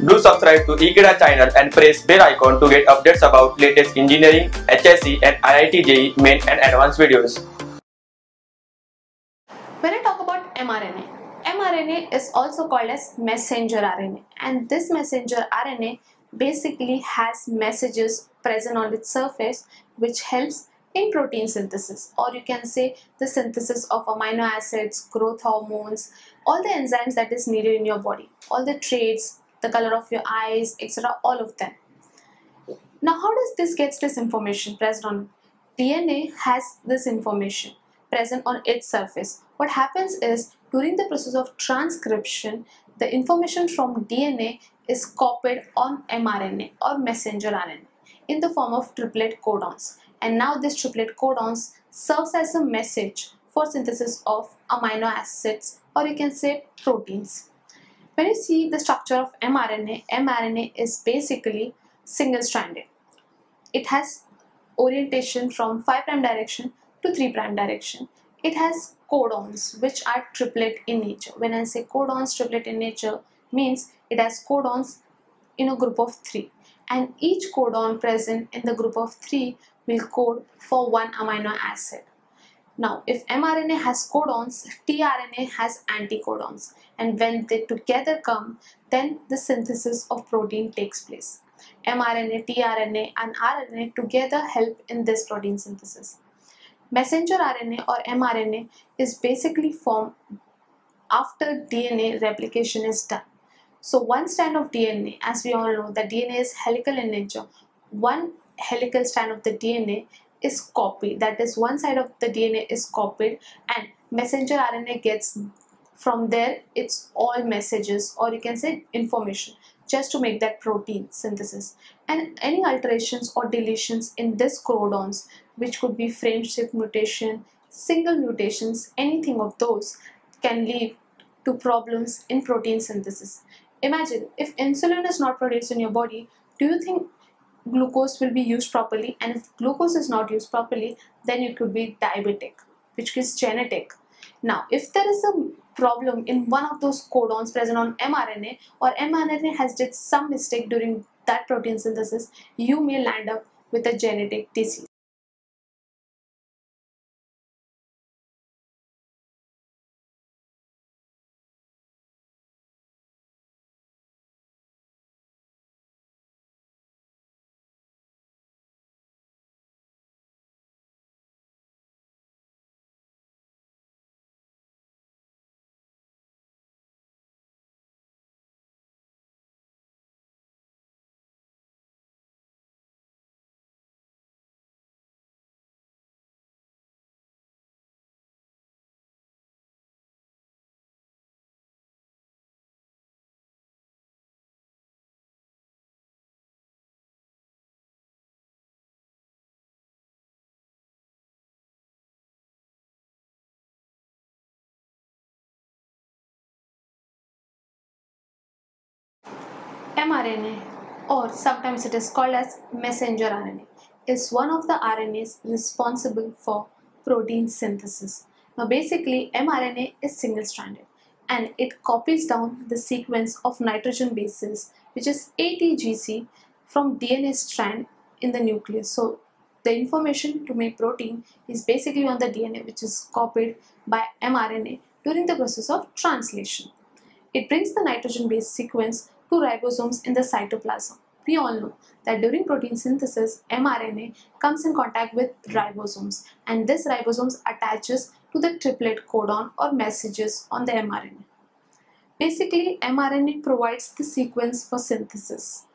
Do subscribe to Ekeeda channel and press bell icon to get updates about latest engineering, HSC and IIT JEE main and advanced videos. When I talk about mRNA, mRNA is also called as messenger RNA and this messenger RNA basically has messages present on its surface which helps in protein synthesis or you can say the synthesis of amino acids, growth hormones, all the enzymes that is needed in your body, all the traits, the color of your eyes, etc. all of them. Now how does this gets this information present on DNA has this information present on its surface. What happens is during the process of transcription the information from DNA is copied on mRNA or messenger RNA in the form of triplet codons and now this triplet codons serves as a message for synthesis of amino acids or you can say proteins. When you see the structure of mRNA, mRNA is basically single-stranded. It has orientation from 5' direction to 3' direction. It has codons which are triplet in nature. When I say codons triplet in nature means it has codons in a group of 3 and each codon present in the group of 3 will code for one amino acid. Now, if mRNA has codons, tRNA has anticodons and when they together come, then the synthesis of protein takes place. mRNA, tRNA and RNA together help in this protein synthesis. Messenger RNA or mRNA is basically formed after DNA replication is done. So one strand of DNA, as we all know, the DNA is helical in nature. One helical strand of the DNA is copied. That is one side of the DNA is copied and messenger RNA gets from there it's all messages or you can say information just to make that protein synthesis. And any alterations or deletions in this codons which could be frame shift mutation single mutations anything of those can lead to problems in protein synthesis. Imagine if insulin is not produced in your body do you think glucose will be used properly and if glucose is not used properly then you could be diabetic which is genetic. Now if there is a problem in one of those codons present on mRNA or mRNA has did some mistake during that protein synthesis you may land up with a genetic disease mRNA or sometimes it is called as messenger RNA is one of the RNAs responsible for protein synthesis. Now basically mRNA is single-stranded and it copies down the sequence of nitrogen bases which is ATGC from DNA strand in the nucleus. So the information to make protein is basically on the DNA which is copied by mRNA during the process of translation. It brings the nitrogen base sequence to ribosomes in the cytoplasm. We all know that during protein synthesis, mRNA comes in contact with ribosomes and this ribosomes attaches to the triplet codon or messages on the mRNA. Basically, mRNA provides the sequence for synthesis.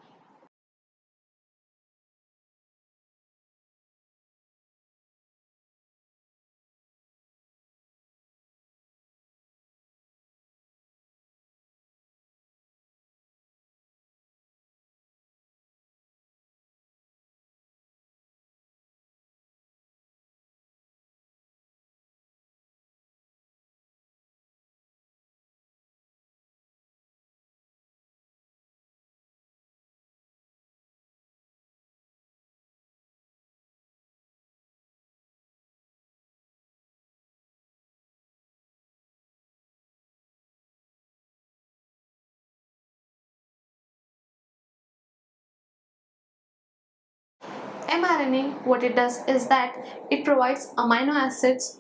mRNA, what it does is that it provides amino acids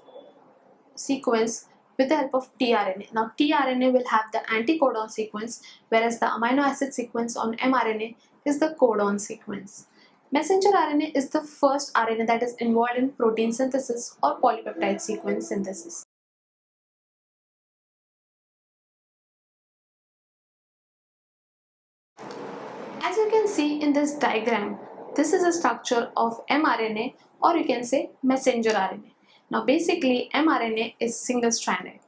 sequence with the help of tRNA. Now tRNA will have the anticodon sequence whereas the amino acid sequence on mRNA is the codon sequence. Messenger RNA is the first RNA that is involved in protein synthesis or polypeptide sequence synthesis. As you can see in this diagram, this is a structure of mRNA or you can say messenger RNA. Now basically mRNA is single stranded.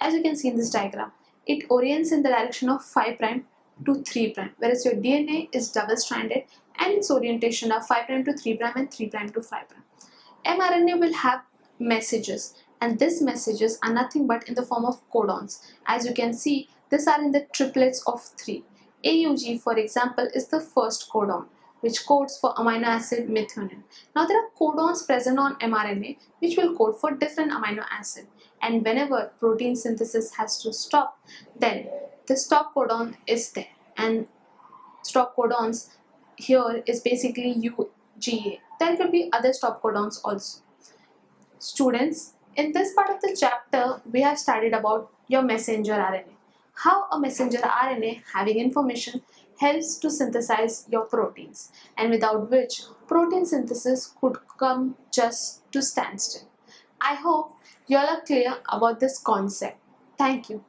As you can see in this diagram, it orients in the direction of 5 prime to 3 prime whereas your DNA is double stranded and its orientation are 5 prime to 3 prime and 3 prime to 5 prime. mRNA will have messages and these messages are nothing but in the form of codons. As you can see, these are in the triplets of 3. AUG for example is the first codon which codes for amino acid methionine. Now there are codons present on mRNA which will code for different amino acid and whenever protein synthesis has to stop then the stop codon is there and stop codons here is basically UGA. There could be other stop codons also. Students, in this part of the chapter we have studied about your messenger RNA. How a messenger RNA having information helps to synthesize your proteins and without which protein synthesis could come just to standstill. I hope you all are clear about this concept. Thank you.